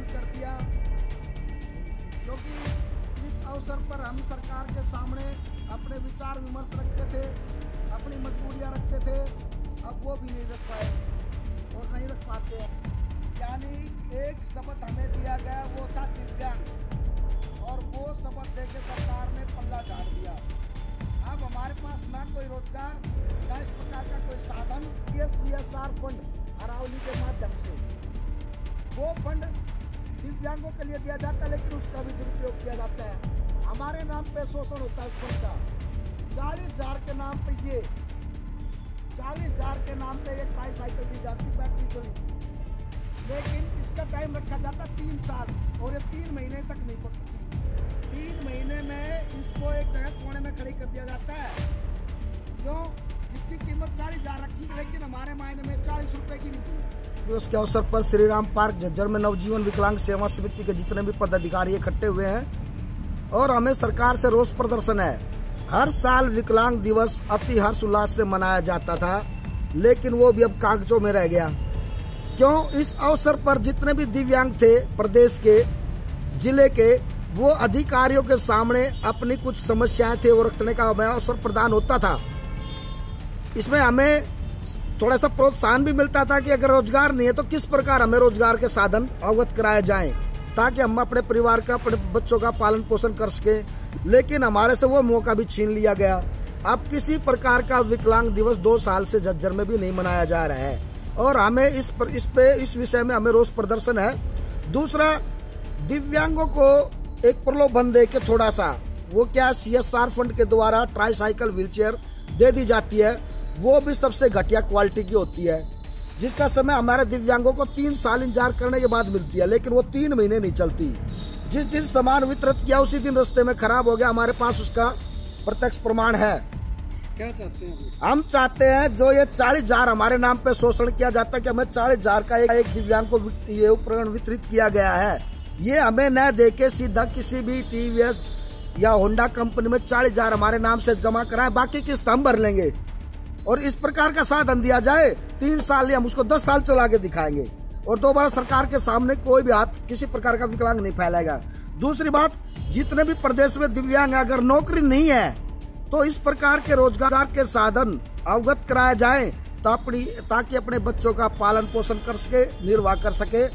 बंद कर दिया। क्योंकि इस अवसर पर हम सरकार के सामने अपने विचार विमर्श रखते थे, अपनी मजबूरियाँ रखते थे। अब वो भी नहीं रख पाए और नहीं रख पाते यानी एक शब्द हमें दिया गया, वो था दिव्यांग। और वो शब्द दे के सरकार ने पल्ला झाड़ दिया। अब हमारे पास ना कोई रोज़गार, ना इस प्रकार का कोई साधन, ये C S R fund Aravali के माध्यम से। वो फंड दिव्यांगों के लिए दिया जाता है, लेकिन उसका भी दुरुपयोग किया जाता है। हमारे नाम पे शोषण होता है उस का। चालीस हज़ार के नाम पे ये, चालीस हज़ार के नाम पे ये ट्राई साइकिल दी जाती बैटरी चली। लेकिन इसका टाइम रखा जाता तीन साल, और ये तीन महीने तक नहीं पकती तीन महीने में इसको एक जगह कोने में खड़ी कर दिया जाता है। क्यों? इसकी कीमत चालीस हज़ार रखी, लेकिन हमारे मायने में चालीस रुपए की भी नहीं है दिवस के अवसर पर श्री राम पार्क, झज्जर में नवजीवन विकलांग सेवा समिति के जितने भी पदाधिकारी इकट्ठे हुए हैं और हमें सरकार से रोष प्रदर्शन है। हर साल विकलांग दिवस अति हर्ष उल्लास से मनाया जाता था, लेकिन वो भी अब कागजों में रह गया। क्यों? इस अवसर पर जितने भी दिव्यांग थे प्रदेश के, ज़िले के, वो अधिकारियों के सामने अपनी कुछ समस्याएँ थे वो रखने का अवसर प्रदान होता था। इसमें हमें थोड़ा सा प्रोत्साहन भी मिलता था कि अगर रोज़गार नहीं है तो किस प्रकार हमें रोज़गार के साधन अवगत कराए जाएँ, ताकि हम अपने परिवार का, अपने बच्चों का पालन पोषण कर सके। लेकिन हमारे से वो मौका भी छीन लिया गया। अब किसी प्रकार का विकलांग दिवस दो साल से झज्जर में भी नहीं मनाया जा रहा है। और हमें इस पर, इस पे, इस विषय में हमें रोष प्रदर्शन है। दूसरा, दिव्यांगों को एक प्रलोभन दे के थोड़ा सा, वो क्या सीएसआर फंड के द्वारा ट्राई साइकिल व्हील दे दी जाती है। वो भी सबसे घटिया क्वालिटी की होती है। जिसका समय हमारे दिव्यांगों को तीन साल इंतज़ार करने के बाद मिलती है लेकिन वो तीन महीने नहीं चलती। जिस दिन सामान वितरित किया उसी दिन रस्ते में खराब हो गया हमारे पास उसका प्रत्यक्ष प्रमाण है। क्या चाहते हैं हम चाहते हैं जो ये चालीस हज़ार हमारे नाम पे शोषण किया जाता है कि हमें चालीस हज़ार का एक, एक दिव्यांग को ये उपकरण वितरित किया गया है। ये हमें न दे के सीधा किसी भी टीवीएस या होंडा कंपनी में चालीस हज़ार हमारे नाम से जमा कराए बाकी किस्त हम भर लेंगे। और इस प्रकार का साधन दिया जाए, तीन साल या हम उसको दस साल चला के दिखाएँगे। और दोबारा सरकार के सामने कोई भी हाथ किसी प्रकार का विकलांग नहीं फैलाएगा। दूसरी बात, जितने भी प्रदेश में दिव्यांग अगर नौकरी नहीं है तो इस प्रकार के रोज़गार के साधन अवगत कराया जाए ताकि अपने बच्चों का पालन पोषण कर सके, निर्वाह कर सके।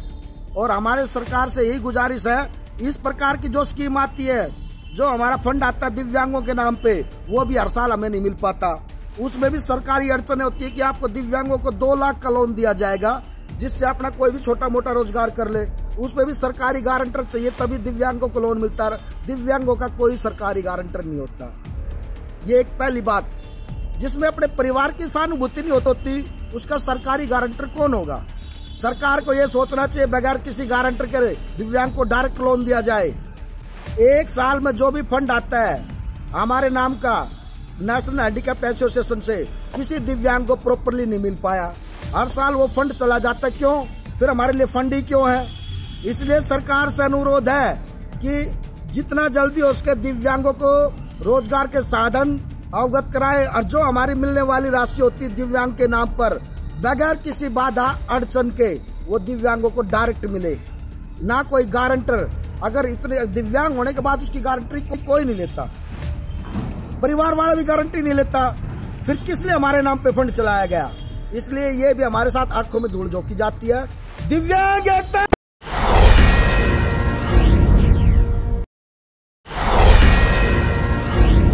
और हमारे सरकार से यही गुजारिश है, इस प्रकार की जो स्कीम आती है, जो हमारा फंड आता है दिव्यांगों के नाम पे, वो भी हर साल हमें नहीं मिल पाता। उसमें भी सरकारी अड़चने होती है कि आपको दिव्यांगों को दो लाख का लोन दिया जाएगा, जिससे अपना कोई भी छोटा मोटा रोज़गार कर ले। उसमें भी सरकारी गारंटर चाहिए, तभी दिव्यांगों को लोन मिलता है। दिव्यांगों का कोई सरकारी गारंटर नहीं होता। ये एक पहली बात। जिसमें अपने परिवार की सहानुभूति नहीं होती उसका सरकारी गारंटर कौन होगा? सरकार को यह सोचना चाहिए, बगैर किसी गारंटर के दिव्यांग को डायरेक्ट लोन दिया जाए। एक साल में जो भी फंड आता है, हमारे नाम का नेशनल हैंडीकैप एसोसिएशन से किसी दिव्यांग को प्रॉपरली नहीं मिल पाया। हर साल वो फंड चला जाता क्यों? फिर हमारे लिए फंड ही क्यों है? इसलिए सरकार से अनुरोध है कि जितना जल्दी हो सके दिव्यांगों को रोज़गार के साधन अवगत कराए और जो हमारी मिलने वाली राशि होती दिव्यांग के नाम पर, बगैर किसी बाधा, अड़चन के वो दिव्यांगों को डायरेक्ट मिले। ना कोई गारंटर अगर इतने दिव्यांग होने के बाद उसकी गारंटी को कोई नहीं लेता। परिवार वाला भी गारंटी नहीं लेता। फिर किस लिए हमारे नाम पे फंड चलाया गया? इसलिए ये भी हमारे साथ आँखों में धूल झोंकी जाती है। दिव्यांग